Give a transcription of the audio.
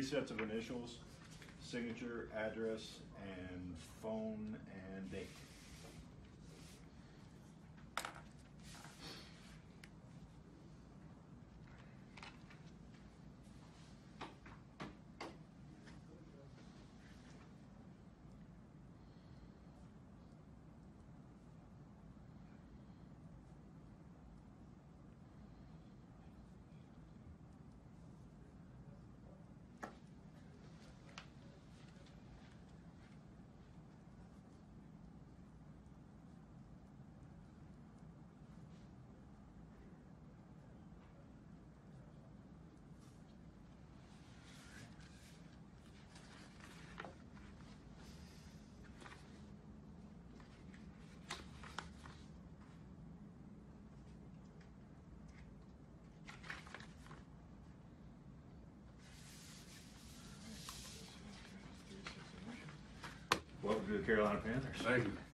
three sets of initials, signature, address, and phone and date. Welcome to the Carolina Panthers. Thank you.